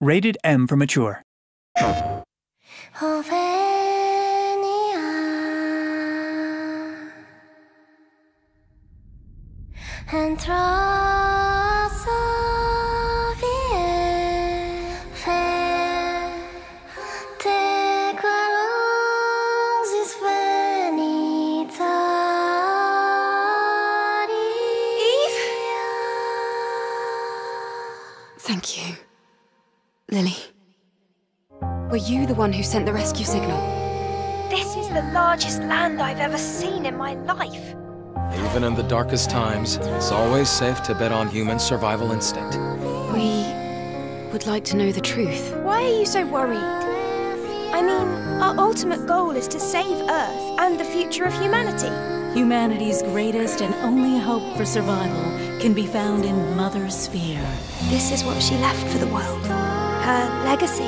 Rated M for mature. Thank you. Lily. Were you the one who sent the rescue signal? This is the largest land I've ever seen in my life. Even in the darkest times, it's always safe to bet on human survival instinct. We would like to know the truth. Why are you so worried? I mean, our ultimate goal is to save Earth and the future of humanity. Humanity's greatest and only hope for survival can be found in Mother Sphere. This is what she left for the world. Her legacy.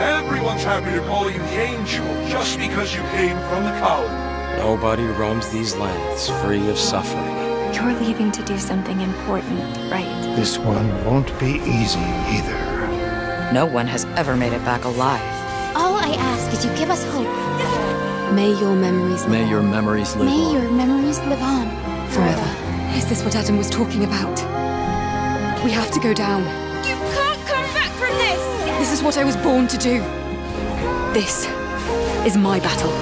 Everyone's happy to call you the Angel just because you came from the colony. Nobody roams these lands free of suffering. You're leaving to do something important, right? This one won't be easy either. No one has ever made it back alive. All I ask is you give us hope. May your memories live May your memories live May on. your memories live on. forever. Is this what Adam was talking about? We have to go down. This! Is what I was born to do. This is my battle.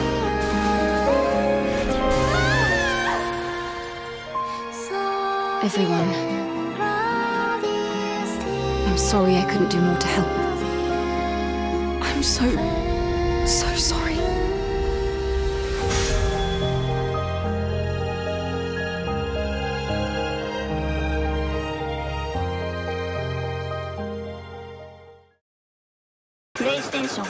Everyone, I'm sorry I couldn't do more to help. I'm so, so sorry. PlayStation